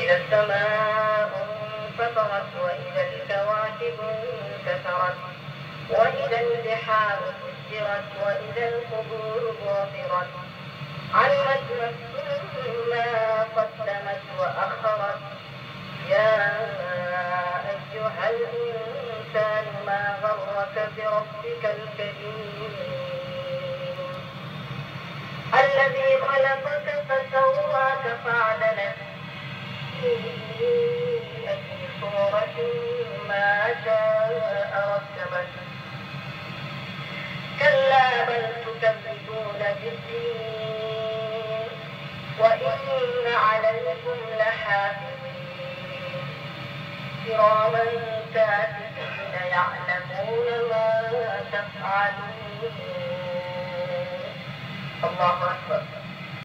إذا السماء انفطرت وإذا الكواكب انتثرت وإذا البحار سجرت وإذا القبور بعثرت علمت نفس ما قدمت وأخرت. يا أيها الإنسان ما غرك بربك الكريم؟ الذي خلقك في صورة ما شاء ركبك كلا بل تكذبون بالدين وإن عليكم لحافظين كراما كاتبين يعلمون ما تفعلون. الله أكبر.